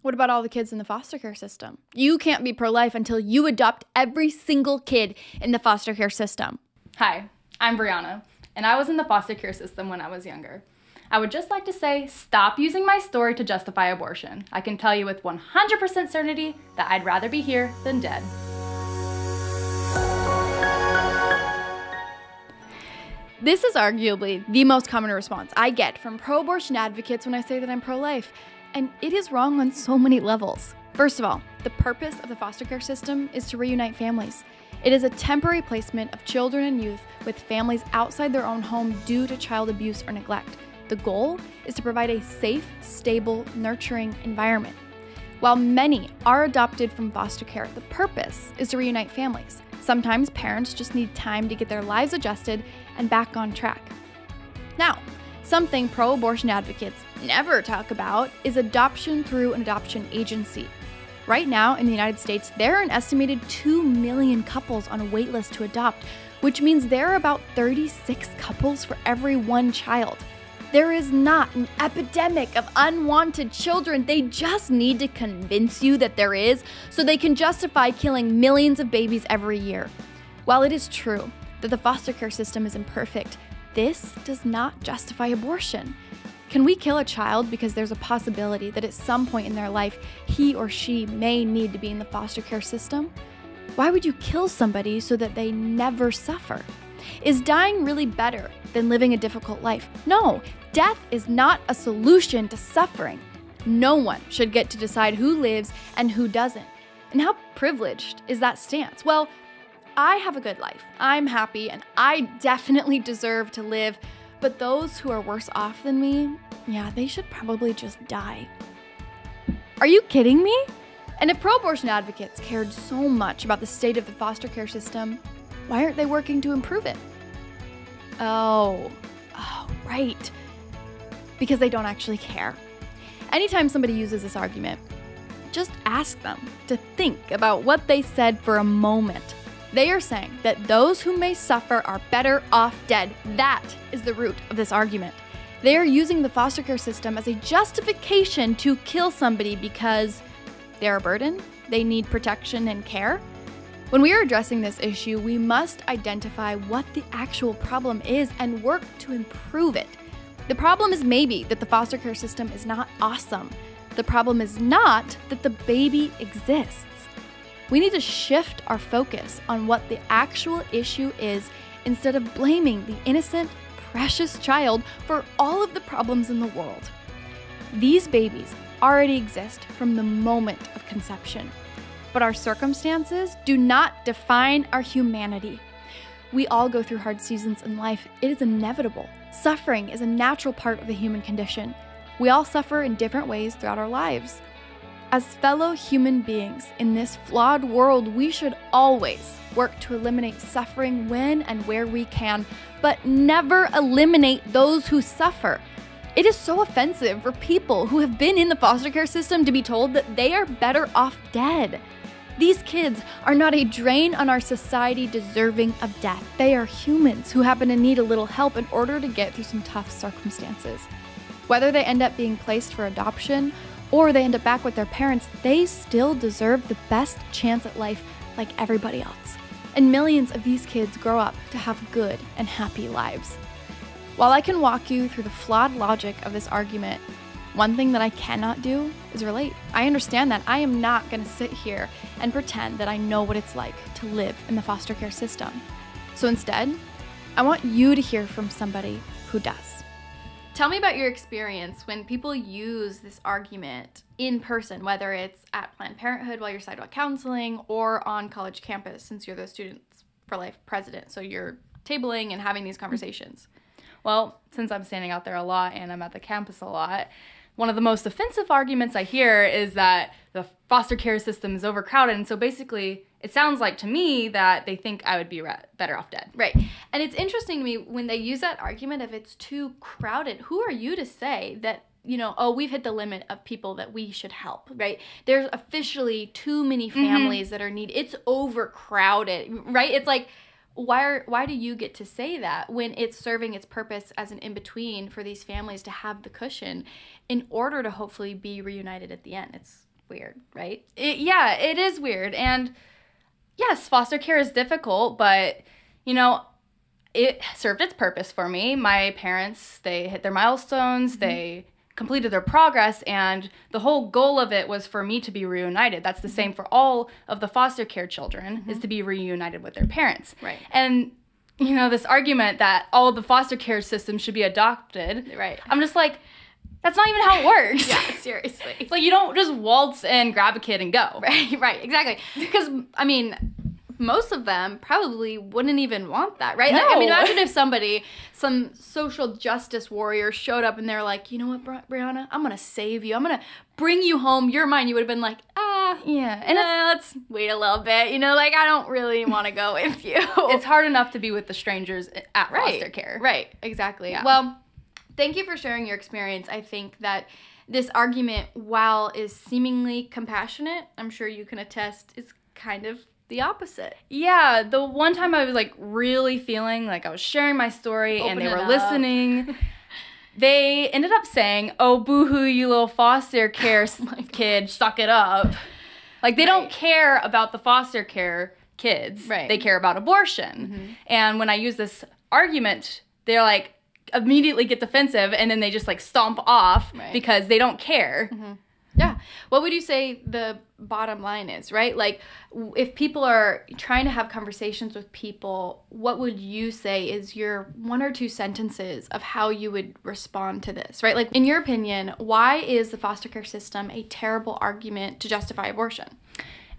What about all the kids in the foster care system? You can't be pro life until you adopt every single kid in the foster care system. Hi, I'm Briauna, and I was in the foster care system when I was younger. I would just like to say stop using my story to justify abortion. I can tell you with 100% certainty that I'd rather be here than dead. This is arguably the most common response I get from pro abortion advocates when I say that I'm pro life, and it is wrong on so many levels. First of all, the purpose of the foster care system is to reunite families. It is a temporary placement of children and youth with families outside their own home due to child abuse or neglect. The goal is to provide a safe, stable, nurturing environment. While many are adopted from foster care, the purpose is to reunite families. Sometimes parents just need time to get their lives adjusted and back on track. Now, something pro abortion advocates never talk about is adoption through an adoption agency. Right now in the United States, there are an estimated 2 million couples on a waitlist to adopt, which means there are about 36 couples for every one child. There is not an epidemic of unwanted children. They just need to convince you that there is so they can justify killing millions of babies every year. While it is true that the foster care system is imperfect, this does not justify abortion. Can we kill a child because there's a possibility that at some point in their life he or she may need to be in the foster care system? Why would you kill somebody so that they never suffer? Is dying really better than living a difficult life? No, death is not a solution to suffering. No one should get to decide who lives and who doesn't. And how privileged is that stance? Well, I have a good life. I'm happy and I definitely deserve to live. But those who are worse off than me, yeah, they should probably just die. Are you kidding me? And if pro abortion advocates cared so much about the state of the foster care system, why aren't they working to improve it? Oh, oh, right. Because they don't actually care. Anytime somebody uses this argument, just ask them to think about what they said for a moment. They are saying that those who may suffer are better off dead. That is the root of this argument. They are using the foster care system as a justification to kill somebody because they're a burden, they need protection and care. When we are addressing this issue, we must identify what the actual problem is and work to improve it. The problem is maybe that the foster care system is not awesome. The problem is not that the baby exists. We need to shift our focus on what the actual issue is instead of blaming the innocent, precious child for all of the problems in the world. These babies already exist from the moment of conception, but our circumstances do not define our humanity. We all go through hard seasons in life, it is inevitable. Suffering is a natural part of the human condition. We all suffer in different ways throughout our lives. As fellow human beings in this flawed world, we should always work to eliminate suffering when and where we can, but never eliminate those who suffer. It is so offensive for people who have been in the foster care system to be told that they are better off dead. These kids are not a drain on our society deserving of death. They are humans who happen to need a little help in order to get through some tough circumstances. Whether they end up being placed for adoption or they end up back with their parents, they still deserve the best chance at life like everybody else. And millions of these kids grow up to have good and happy lives. While I can walk you through the flawed logic of this argument, one thing that I cannot do is relate. I understand that I am not going to sit here and pretend that I know what it's like to live in the foster care system. So instead, I want you to hear from somebody who does. Tell me about your experience when people use this argument in person, whether it's at Planned Parenthood while you're sidewalk counseling or on college campus, since you're the Students for Life president. So you're tabling and having these conversations. Well, since I'm standing out there a lot and I'm at the campus a lot, one of the most offensive arguments I hear is that the foster care system is overcrowded. And so basically, it sounds like to me that they think I would be better off dead. Right. And it's interesting to me when they use that argument if it's too crowded, who are you to say that you know, oh, we've hit the limit of people that we should help, right? There's officially too many mm-hmm. families mm-hmm. that are needed. It's overcrowded, right? It's like why are why do you get to say that when it's serving its purpose as an in between for these families to have the cushion in order to hopefully be reunited at the end? It's weird, right? It, yeah, it is weird. And yes, foster care is difficult, but you know, it served its purpose for me. My parents, they hit their milestones, mm-hmm. they completed their progress, and the whole goal of it was for me to be reunited. That's the mm-hmm. same for all of the foster care children, mm-hmm. is to be reunited with their parents. Right. And you know, this argument that all the foster care systems should be adopted. Right. I'm just like, that's not even how it works. yeah, seriously. It's like you don't just waltz and grab a kid and go. Right, right, exactly. Because I mean, most of them probably wouldn't even want that, right? No. Like, I mean, imagine if somebody, some social justice warrior showed up and they're like, you know what, Bri- Briauna, I'm gonna save you. I'm gonna bring you home. You're mine. You would have been like, ah, yeah, and let's wait a little bit. You know, like I don't really want to go with you. it's hard enough to be with the strangers at right, foster care. Right, exactly. Yeah. Well, thank you for sharing your experience. I think that this argument, while is seemingly compassionate, I'm sure you can attest, is kind of the opposite. Yeah, the one time I was like really feeling like I was sharing my story Open and they were up. listening. they ended up saying, "Oh, boohoo, you little foster care oh kid, suck it up." Like they right. don't care about the foster care kids. Right. They care about abortion. Mm-hmm. And when I use this argument, they're like immediately get defensive and then they just like stomp off right. because they don't care. Mm-hmm. Yeah. What would you say the bottom line is, right? Like, if people are trying to have conversations with people, what would you say is your one or two sentences of how you would respond to this, right? Like, in your opinion, why is the foster care system a terrible argument to justify abortion?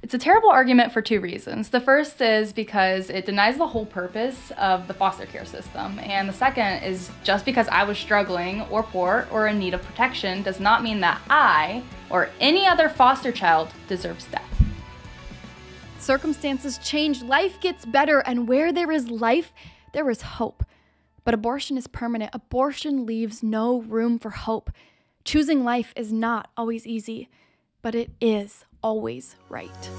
It's a terrible argument for two reasons. The first is because it denies the whole purpose of the foster care system. And the second is just because I was struggling or poor or in need of protection does not mean that I or any other foster child deserves death. Circumstances change, life gets better, and where there is life, there is hope. But abortion is permanent. Abortion leaves no room for hope. Choosing life is not always easy, but it is always right.